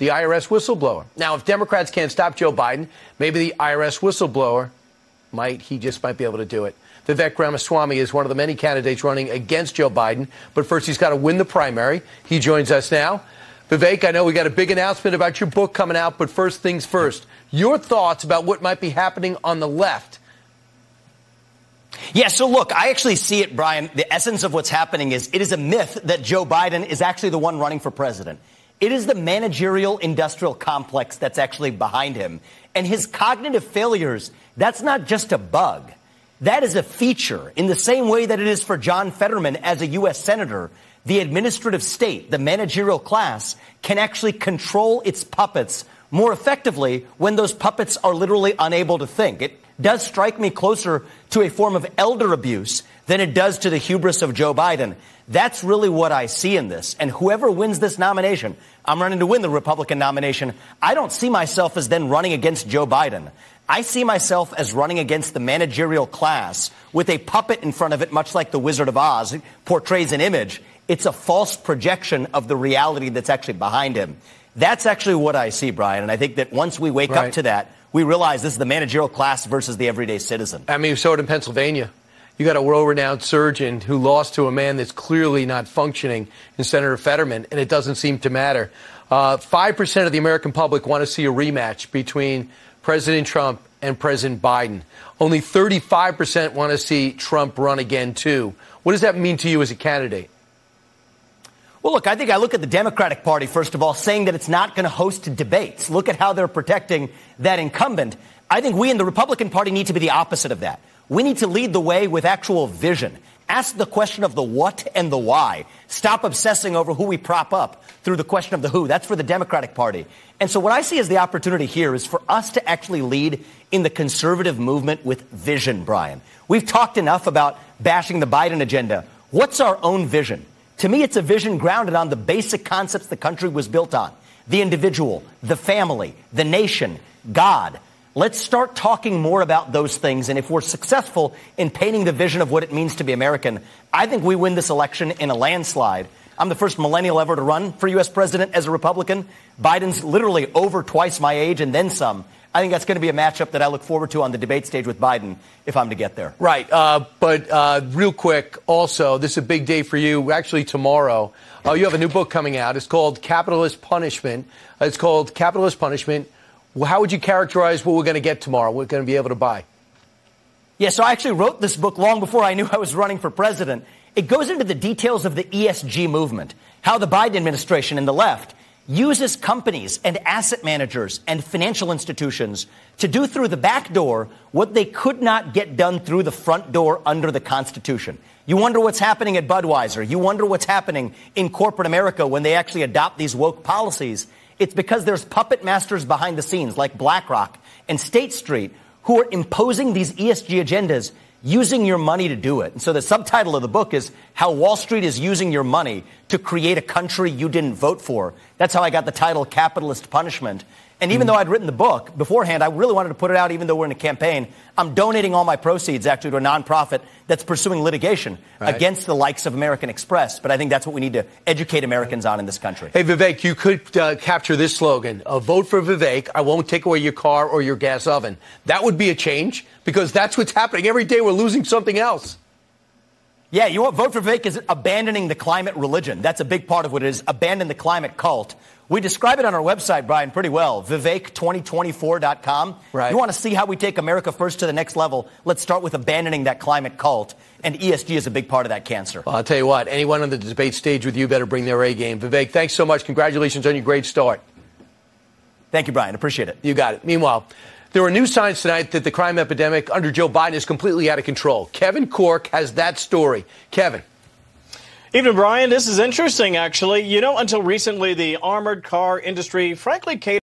the IRS whistleblower. Now, if Democrats can't stop Joe Biden, maybe the IRS whistleblower might, he just might be able to do it. Vivek Ramaswamy is one of the many candidates running against Joe Biden, but first he's got to win the primary. He joins us now. Vivek, I know we got a big announcement about your book coming out, but first things first. Your thoughts about what might be happening on the left yeah, so look, I actually see it, Brian. The essence of what's happening is it is a myth that Joe Biden is actually the one running for president. It is the managerial industrial complex that's actually behind him. And his cognitive failures, that's not just a bug. That is a feature in the same way that it is for John Fetterman as a U.S. Senator. The administrative state, the managerial class, can actually control its puppets more effectively when those puppets are literally unable to think. It does strike me closer to a form of elder abuse than it does to the hubris of Joe Biden. That's really what I see in this. And whoever wins this nomination, I'm running to win the Republican nomination. I don't see myself as then running against Joe Biden. I see myself as running against the managerial class with a puppet in front of it, much like the Wizard of Oz portrays an image. It's a false projection of the reality that's actually behind him. That's actually what I see, Brian. And I think that once we wake right. up to that, we realize this is the managerial class versus the everyday citizen. I mean, we saw it in Pennsylvania. You got a world renowned surgeon who lost to a man that's clearly not functioning in Senator Fetterman, and it doesn't seem to matter. Uh, 5% of the American public want to see a rematch between President Trump and President Biden. Only 35% want to see Trump run again, too. What does that mean to you as a candidate? Well, look, I think I look at the Democratic Party, first of all, saying that it's not going to host debates. Look at how they're protecting that incumbent. I think we in the Republican Party need to be the opposite of that. We need to lead the way with actual vision. Ask the question of the what and the why. Stop obsessing over who we prop up through the question of the who. That's for the Democratic Party. And so what I see as the opportunity here is for us to actually lead in the conservative movement with vision, Brian. We've talked enough about bashing the Biden agenda. What's our own vision? To me, it's a vision grounded on the basic concepts the country was built on the individual, the family, the nation, God. Let's start talking more about those things. And if we're successful in painting the vision of what it means to be American, I think we win this election in a landslide. I'm the first millennial ever to run for U.S. president as a Republican. Biden's literally over twice my age and then some. I think that's going to be a matchup that I look forward to on the debate stage with Biden if I'm to get there. Right. Uh, but uh, real quick, also, this is a big day for you. Actually, tomorrow, uh, you have a new book coming out. It's called Capitalist Punishment. It's called Capitalist Punishment. How would you characterize what we're going to get tomorrow? We're going to be able to buy. Yeah, so I actually wrote this book long before I knew I was running for president. It goes into the details of the ESG movement, how the Biden administration and the left uses companies and asset managers and financial institutions to do through the back door what they could not get done through the front door under the Constitution. You wonder what's happening at Budweiser. You wonder what's happening in corporate America when they actually adopt these woke policies. It's because there's puppet masters behind the scenes like BlackRock and State Street who are imposing these ESG agendas using your money to do it. And so the subtitle of the book is How Wall Street is Using Your Money to Create a Country You Didn't Vote For. That's how I got the title Capitalist Punishment. And even mm though I'd written the book beforehand, I really wanted to put it out even though we're in a campaign. I'm donating all my proceeds actually to a nonprofit that's pursuing litigation right. against the likes of American Express. But I think that's what we need to educate Americans on in this country. Hey, Vivek, you could uh, capture this slogan uh, Vote for Vivek. I won't take away your car or your gas oven. That would be a change because that's what's happening. Every day we're losing something else. Yeah, you want vote for Vivek is abandoning the climate religion. That's a big part of what it is. Abandon the climate cult. We describe it on our website, Brian, pretty well. Vivek2024.com. Right. You want to see how we take America first to the next level? Let's start with abandoning that climate cult. And ESG is a big part of that cancer. Well, I'll tell you what, anyone on the debate stage with you better bring their A game. Vivek, thanks so much. Congratulations on your great start. Thank you, Brian. Appreciate it. You got it. Meanwhile, there are new signs tonight that the crime epidemic under Joe Biden is completely out of control. Kevin Corke has that story. Kevin. Even Brian, this is interesting, actually. You know, until recently, the armored car industry, frankly, catered